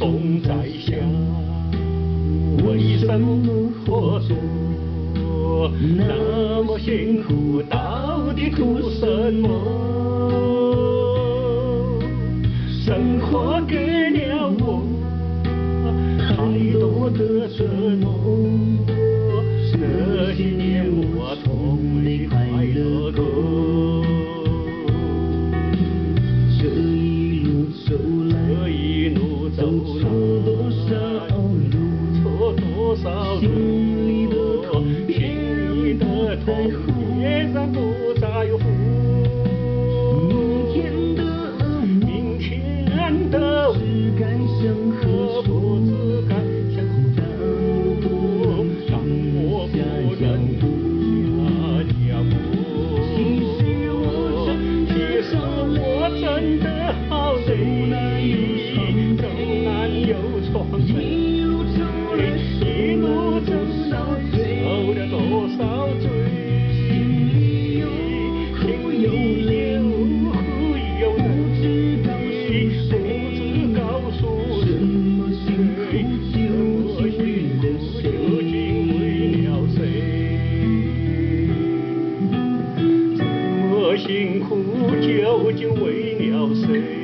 风在笑，为什么活着？那么辛苦？到底图什么？生活给了我太多的折磨。走错多少路，错多少路，心里的痛，谁还？别再不在乎。明天的路，明天的路，只敢想和不自敢想的，让我不能不麻木。我，让我真的，其实我真的。一路走来，一路，受了多少罪，心里有苦有泪，有不知告诉谁，这么辛苦究竟为了谁？这么辛苦究竟为了谁？